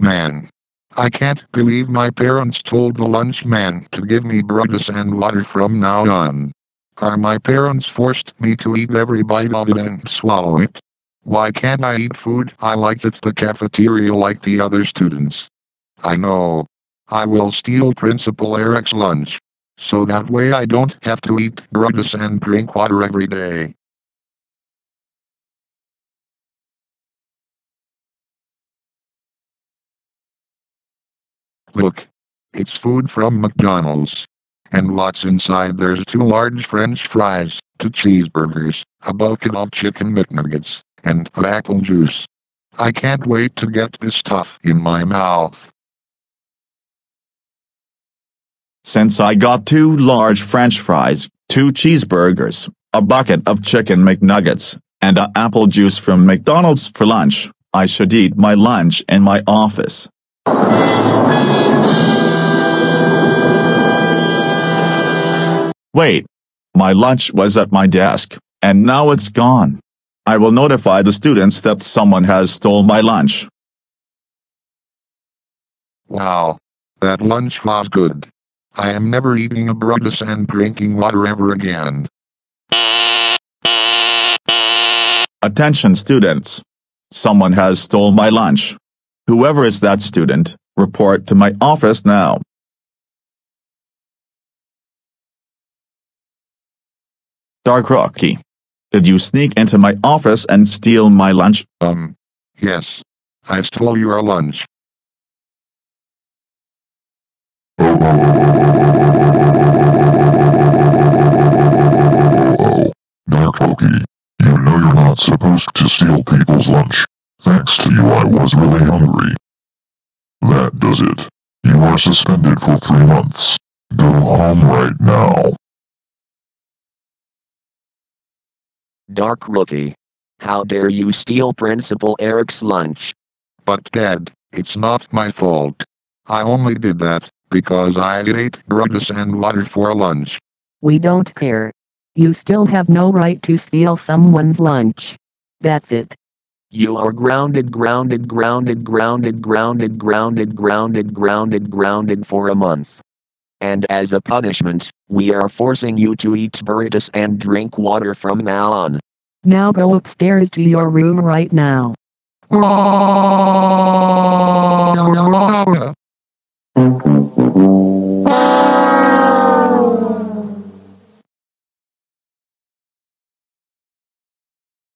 Man. I can't believe my parents told the lunch man to give me burritos and water from now on. Are my parents forced me to eat every bite of it and swallow it? Why can't I eat food I like at the cafeteria like the other students? I know. I will steal Principal Eric's lunch. So that way I don't have to eat burritos and drink water every day. Look. It's food from McDonald's. And what's inside there's two large french fries, two cheeseburgers, a bucket of chicken McNuggets, and an apple juice. I can't wait to get this stuff in my mouth. Since I got two large french fries, two cheeseburgers, a bucket of chicken McNuggets, and a apple juice from McDonald's for lunch, I should eat my lunch in my office. Wait. My lunch was at my desk, and now it's gone. I will notify the students that someone has stole my lunch. Wow. That lunch was good. I am never eating a burritos and drinking water ever again. Attention students. Someone has stole my lunch. Whoever is that student, report to my office now. Dark Rookie. Did you sneak into my office and steal my lunch? Um, yes. I stole your lunch. Oh, Dark Rookie, you know you're not supposed to steal people's lunch. Thanks to you I was really hungry. That does it. You are suspended for three months. Go home right now. Dark Rookie. How dare you steal Principal Eric's lunch? But Dad, it's not my fault. I only did that because I ate burritos and water for lunch. We don't care. You still have no right to steal someone's lunch. That's it. You are grounded, grounded, grounded, grounded, grounded, grounded, grounded, grounded, grounded for a month. And as a punishment, we are forcing you to eat burritos and drink water from now on. Now go upstairs to your room right now.